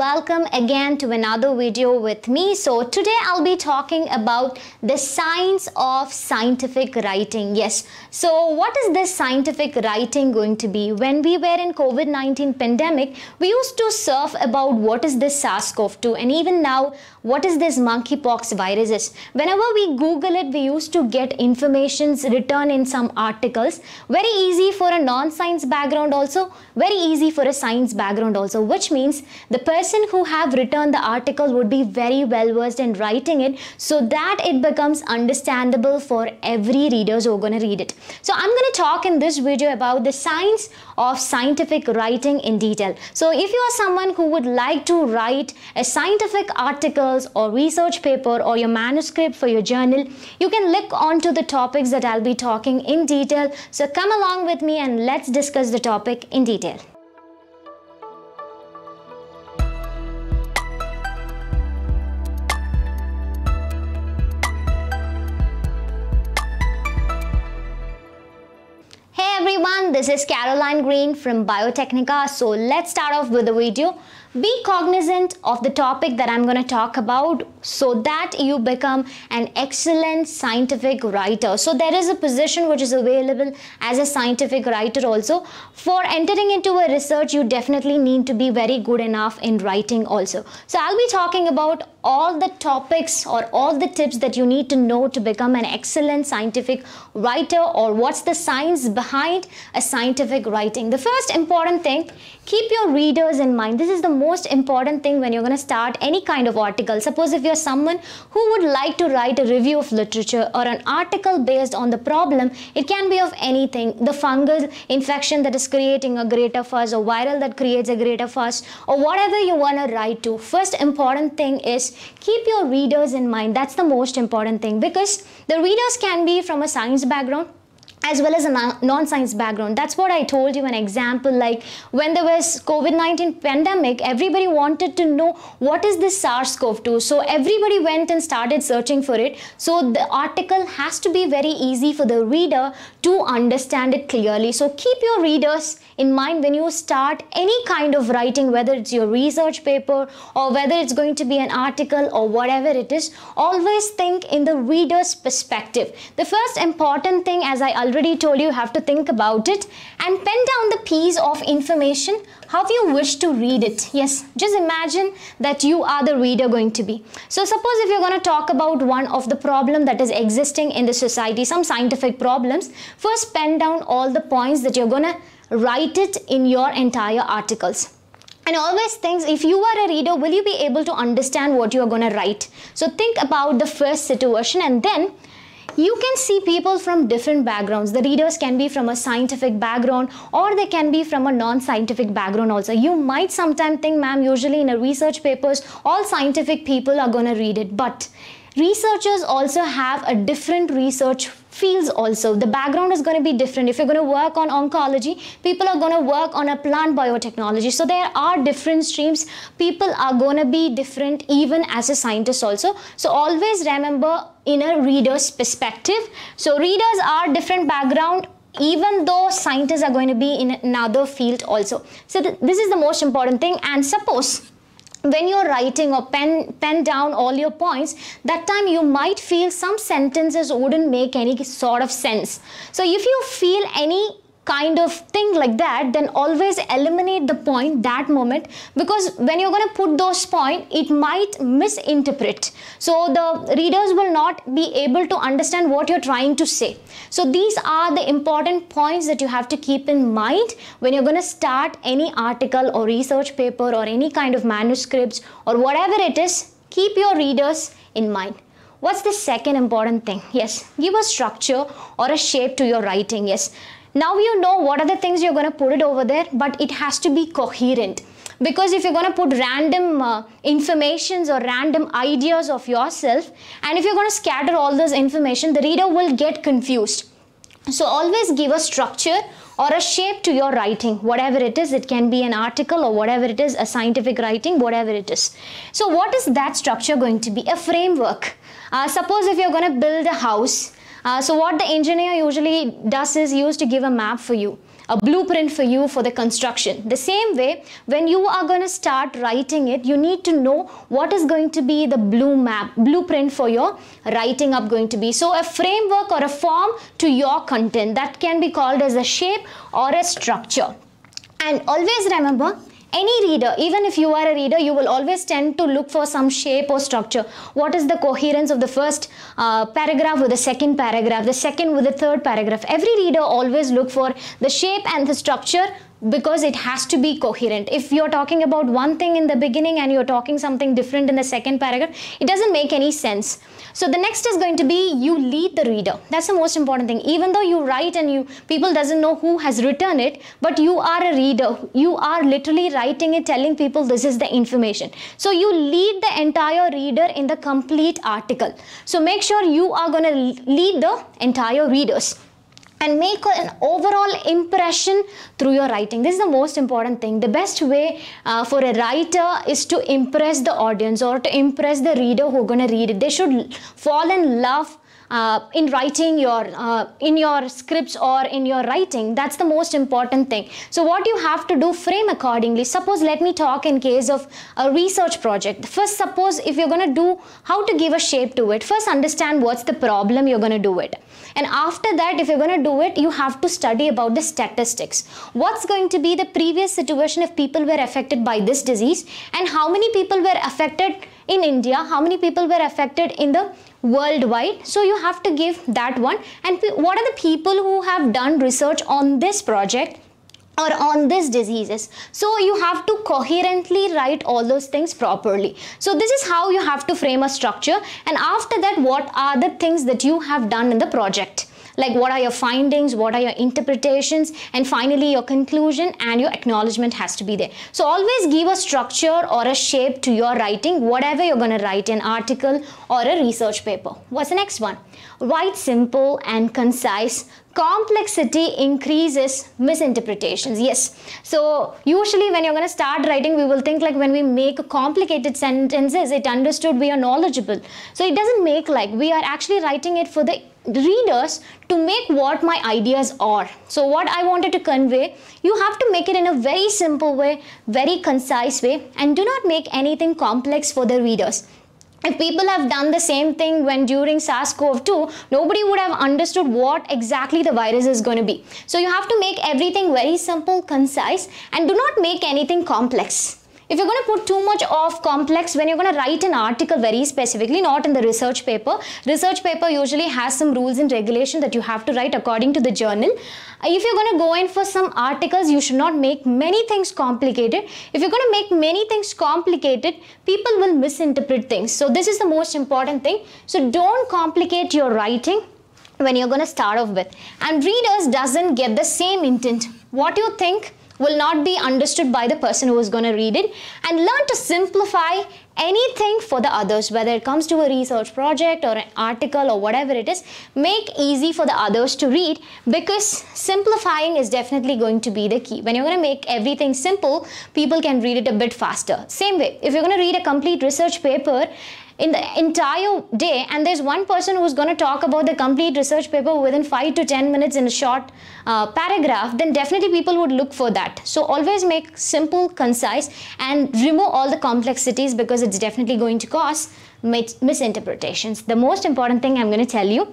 welcome again to another video with me. So today I'll be talking about the science of scientific writing. Yes. So what is this scientific writing going to be? When we were in COVID-19 pandemic, we used to surf about what is this SARS-CoV-2 and even now what is this monkeypox virus. Whenever we Google it, we used to get informations written in some articles. Very easy for a non-science background also, very easy for a science background also, which means the person who have written the article would be very well versed in writing it so that it becomes understandable for every readers who are going to read it. So I'm going to talk in this video about the science of scientific writing in detail. So if you are someone who would like to write a scientific articles or research paper or your manuscript for your journal, you can look onto the topics that I'll be talking in detail. So come along with me and let's discuss the topic in detail. Hey everyone, this is Caroline Green from Biotecnika. So let's start off with the video. Be cognizant of the topic that I'm going to talk about so that you become an excellent scientific writer. So there is a position which is available as a scientific writer also. For entering into a research, you definitely need to be very good enough in writing also. So I'll be talking about all the topics or all the tips that you need to know to become an excellent scientific writer or what's the science behind a scientific writing. The first important thing, keep your readers in mind. This is the most important thing when you're going to start any kind of article. Suppose if you're someone who would like to write a review of literature or an article based on the problem, it can be of anything. The fungal infection that is creating a greater fuss or viral that creates a greater fuss or whatever you want to write to. First important thing is keep your readers in mind. That's the most important thing because the readers can be from a science background as well as a non-science background. That's what i told you an example like when there was covid-19 pandemic everybody wanted to know what is this sars-cov-2 so everybody went and started searching for it. So the article has to be very easy for the reader to understand it clearly. So keep your readers in mind when you start any kind of writing whether it's your research paper or whether it's going to be an article or whatever it is. Always think in the reader's perspective. The first important thing as i already told you, have to think about it and pen down the piece of information how you wish to read it. Yes, just imagine that you are the reader going to be. So suppose if you're going to talk about one of the problem that is existing in the society, some scientific problems, first pen down all the points that you're going to write it in your entire articles and always think if you are a reader will you be able to understand what you are going to write so think about the first situation and then you can see people from different backgrounds. The readers can be from a scientific background or they can be from a non-scientific background also. You might sometimes think, ma'am, usually in a research papers, all scientific people are going to read it. But researchers also have a different research fields also. The background is going to be different. If you're going to work on oncology people are going to work on a plant biotechnology. So there are different streams. People are going to be different even as a scientist also. So always remember in a reader's perspective. So readers are different background even though scientists are going to be in another field also. So th this is the most important thing. And suppose when you're writing or pen pen down all your points that time you might feel some sentences wouldn't make any sort of sense. So if you feel any kind of thing like that then always eliminate the point that moment because when you're going to put those point it might misinterpret so the readers will not be able to understand what you're trying to say so these are the important points that you have to keep in mind when you're going to start any article or research paper or any kind of manuscripts or whatever it is keep your readers in mind What's the second important thing? Yes, give a structure or a shape to your writing. Yes, now you know what are the things you're going to put it over there, but it has to be coherent. Because if you're going to put random uh, informations or random ideas of yourself, and if you're going to scatter all this information, the reader will get confused. So always give a structure or a shape to your writing, whatever it is. It can be an article or whatever it is, a scientific writing, whatever it is. So what is that structure going to be? A framework. Uh, suppose if you're going to build a house, uh, so what the engineer usually does is used to give a map for you a blueprint for you for the construction. The same way, when you are going to start writing it, you need to know what is going to be the blue map, blueprint for your writing up going to be. So a framework or a form to your content that can be called as a shape or a structure. And always remember, any reader, even if you are a reader, you will always tend to look for some shape or structure. What is the coherence of the first uh, paragraph with the second paragraph, the second with the third paragraph? Every reader always look for the shape and the structure because it has to be coherent. If you're talking about one thing in the beginning and you're talking something different in the second paragraph, it doesn't make any sense. So the next is going to be you lead the reader. That's the most important thing. Even though you write and you people doesn't know who has written it, but you are a reader. You are literally writing it, telling people this is the information. So you lead the entire reader in the complete article. So make sure you are going to lead the entire readers and make an overall impression through your writing. This is the most important thing. The best way uh, for a writer is to impress the audience or to impress the reader who are going to read it. They should fall in love uh, in writing your uh, in your scripts or in your writing that's the most important thing. So what you have to do frame accordingly. Suppose let me talk in case of a research project. First suppose if you're going to do how to give a shape to it first understand what's the problem you're going to do it. And after that if you're going to do it you have to study about the statistics. What's going to be the previous situation if people were affected by this disease? And how many people were affected in India, how many people were affected in the worldwide. So you have to give that one. And what are the people who have done research on this project? or on these diseases so you have to coherently write all those things properly so this is how you have to frame a structure and after that what are the things that you have done in the project like what are your findings, what are your interpretations, and finally your conclusion and your acknowledgement has to be there. So always give a structure or a shape to your writing, whatever you're going to write, an article or a research paper. What's the next one? Write simple and concise complexity increases misinterpretations yes so usually when you're going to start writing we will think like when we make a complicated sentences it understood we are knowledgeable so it doesn't make like we are actually writing it for the readers to make what my ideas are. So what I wanted to convey, you have to make it in a very simple way, very concise way and do not make anything complex for the readers. If people have done the same thing when during SARS-CoV-2, nobody would have understood what exactly the virus is going to be. So you have to make everything very simple, concise and do not make anything complex if you're going to put too much of complex when you're going to write an article very specifically not in the research paper research paper usually has some rules and regulation that you have to write according to the journal. Uh, if you're going to go in for some articles you should not make many things complicated. If you're going to make many things complicated people will misinterpret things. So this is the most important thing. So don't complicate your writing when you're going to start off with. And readers doesn't get the same intent. What you think will not be understood by the person who is going to read it. And learn to simplify anything for the others whether it comes to a research project or an article or whatever it is. Make easy for the others to read because simplifying is definitely going to be the key. When you're going to make everything simple people can read it a bit faster. Same way if you're going to read a complete research paper in the entire day and there's one person who's going to talk about the complete research paper within 5 to 10 minutes in a short uh, paragraph then definitely people would look for that. So always make simple concise and remove all the complexities because it's definitely going to cause misinterpretations. The most important thing i'm going to tell you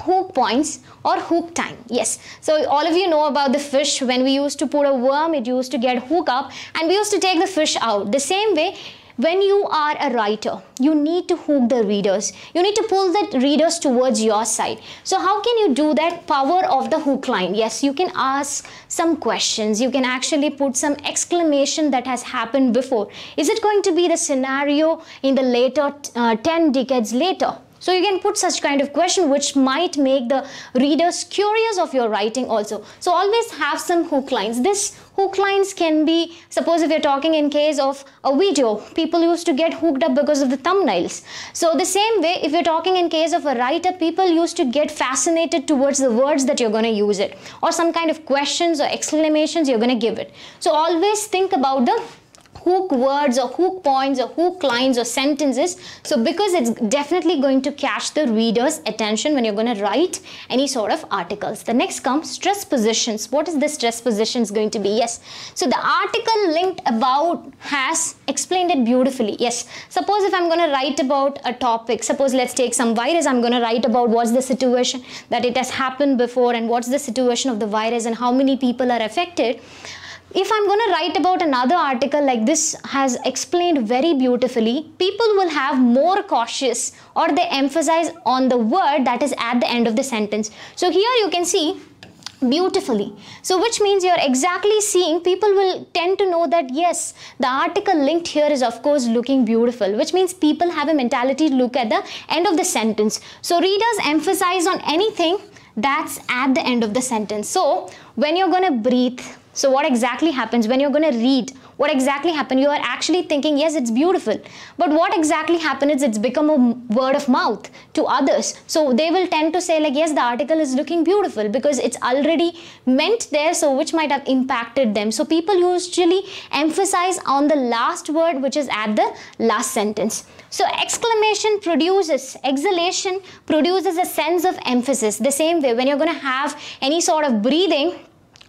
hook points or hook time. Yes. So all of you know about the fish. When we used to put a worm it used to get hook up and we used to take the fish out. The same way when you are a writer you need to hook the readers. You need to pull the readers towards your side. So how can you do that? Power of the hook line. Yes you can ask some questions. You can actually put some exclamation that has happened before. Is it going to be the scenario in the later uh, 10 decades later? So you can put such kind of question which might make the readers curious of your writing also. So always have some hook lines. This hook lines can be, suppose if you're talking in case of a video, people used to get hooked up because of the thumbnails. So the same way, if you're talking in case of a writer, people used to get fascinated towards the words that you're going to use it or some kind of questions or exclamations you're going to give it. So always think about the hook words or hook points or hook lines or sentences. So because it's definitely going to catch the reader's attention when you're going to write any sort of articles. The next comes stress positions. What is the stress positions going to be? Yes. So the article linked about has explained it beautifully. Yes. Suppose if I'm going to write about a topic, suppose let's take some virus, I'm going to write about what's the situation that it has happened before and what's the situation of the virus and how many people are affected if I'm going to write about another article like this has explained very beautifully, people will have more cautious or they emphasize on the word that is at the end of the sentence. So here you can see beautifully. So which means you're exactly seeing people will tend to know that yes, the article linked here is of course looking beautiful, which means people have a mentality to look at the end of the sentence. So readers emphasize on anything that's at the end of the sentence. So when you're going to breathe, so what exactly happens when you're going to read? What exactly happened? You are actually thinking, yes, it's beautiful. But what exactly happened is it's become a word of mouth to others. So they will tend to say like, yes, the article is looking beautiful because it's already meant there. So which might have impacted them. So people usually emphasize on the last word, which is at the last sentence. So exclamation produces, exhalation produces a sense of emphasis. The same way when you're going to have any sort of breathing,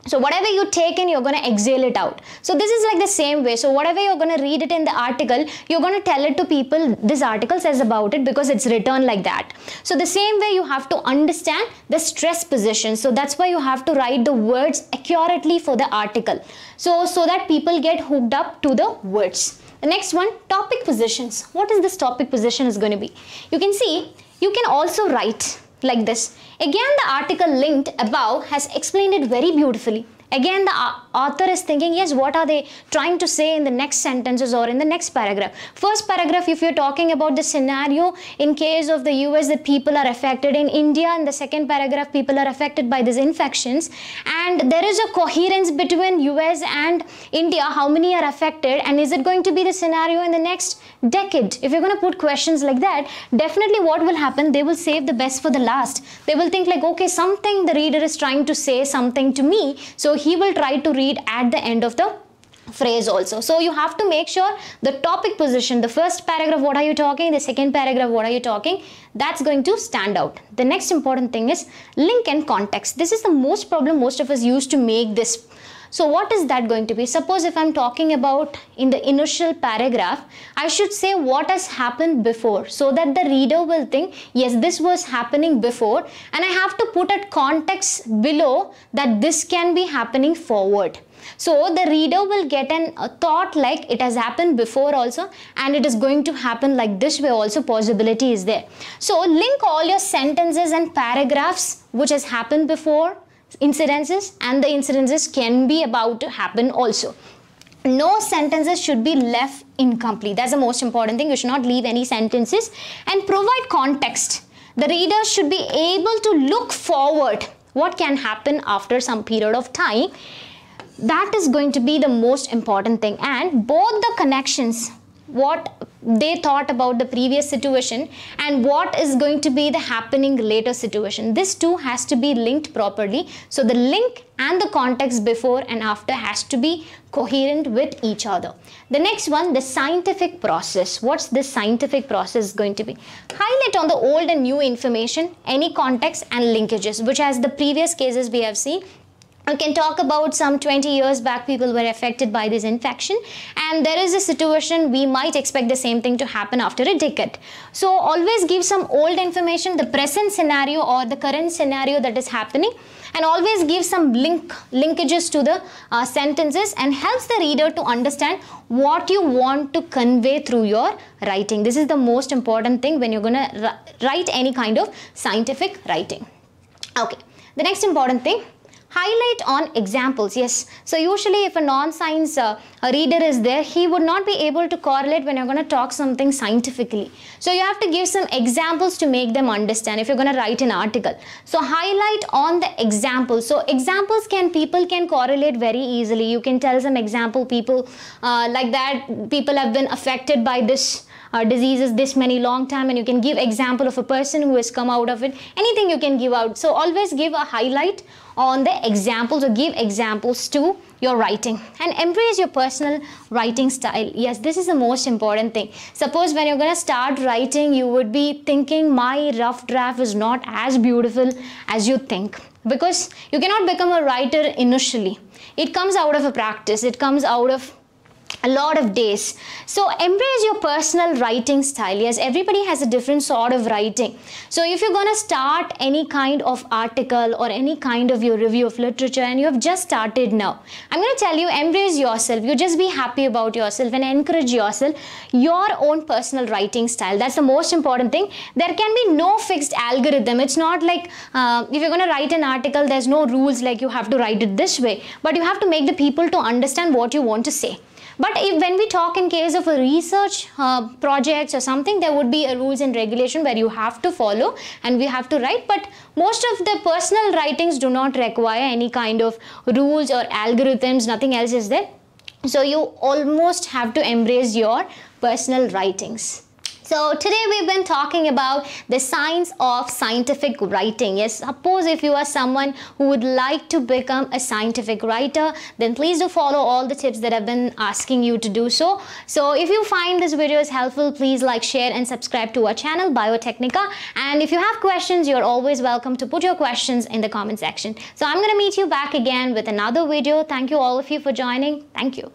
so whatever you take in, you're going to exhale it out. So this is like the same way. So whatever you're going to read it in the article, you're going to tell it to people, this article says about it because it's written like that. So the same way you have to understand the stress position. So that's why you have to write the words accurately for the article. So, so that people get hooked up to the words. The next one, topic positions. What is this topic position is going to be? You can see, you can also write like this. Again, the article linked above has explained it very beautifully. Again, the author is thinking, yes, what are they trying to say in the next sentences or in the next paragraph? First paragraph, if you're talking about the scenario in case of the US that people are affected in India, in the second paragraph, people are affected by these infections. And there is a coherence between US and India, how many are affected, and is it going to be the scenario in the next decade? If you're going to put questions like that, definitely what will happen? They will save the best for the last. They will think like, okay, something the reader is trying to say something to me. So he will try to read at the end of the phrase also. So you have to make sure the topic position, the first paragraph, what are you talking? The second paragraph, what are you talking? That's going to stand out. The next important thing is link and context. This is the most problem most of us use to make this so what is that going to be? Suppose if I'm talking about in the initial paragraph, I should say what has happened before so that the reader will think, yes, this was happening before and I have to put a context below that this can be happening forward. So the reader will get an, a thought like it has happened before also and it is going to happen like this way also possibility is there. So link all your sentences and paragraphs which has happened before incidences and the incidences can be about to happen also. No sentences should be left incomplete. That's the most important thing. You should not leave any sentences and provide context. The reader should be able to look forward what can happen after some period of time. That is going to be the most important thing. And both the connections what they thought about the previous situation and what is going to be the happening later situation. This too has to be linked properly. So the link and the context before and after has to be coherent with each other. The next one, the scientific process. What's this scientific process going to be? Highlight on the old and new information, any context and linkages, which as the previous cases we have seen, I can talk about some 20 years back people were affected by this infection and there is a situation we might expect the same thing to happen after a decade. So always give some old information, the present scenario or the current scenario that is happening and always give some link linkages to the uh, sentences and helps the reader to understand what you want to convey through your writing. This is the most important thing when you're going to write any kind of scientific writing. Okay, the next important thing highlight on examples yes. So usually if a non-science uh, reader is there he would not be able to correlate when you're going to talk something scientifically. So you have to give some examples to make them understand if you're going to write an article. So highlight on the examples so examples can people can correlate very easily. You can tell some example people uh, like that people have been affected by this uh, diseases this many long time and you can give example of a person who has come out of it. Anything you can give out. So always give a highlight on the examples or give examples to your writing and embrace your personal writing style. Yes this is the most important thing. Suppose when you're going to start writing you would be thinking my rough draft is not as beautiful as you think. Because you cannot become a writer initially. It comes out of a practice. It comes out of a lot of days. So embrace your personal writing style. Yes, everybody has a different sort of writing. So if you're going to start any kind of article or any kind of your review of literature and you have just started now, I'm going to tell you embrace yourself. You just be happy about yourself and encourage yourself your own personal writing style. That's the most important thing. There can be no fixed algorithm. It's not like uh, if you're going to write an article, there's no rules like you have to write it this way, but you have to make the people to understand what you want to say. But if, when we talk in case of a research uh, projects or something, there would be a rules and regulation where you have to follow and we have to write. But most of the personal writings do not require any kind of rules or algorithms. Nothing else is there. So you almost have to embrace your personal writings. So today we've been talking about the science of scientific writing. Yes, suppose if you are someone who would like to become a scientific writer, then please do follow all the tips that I've been asking you to do so. So if you find this video is helpful, please like, share and subscribe to our channel Biotecnika. And if you have questions, you're always welcome to put your questions in the comment section. So I'm going to meet you back again with another video. Thank you all of you for joining. Thank you.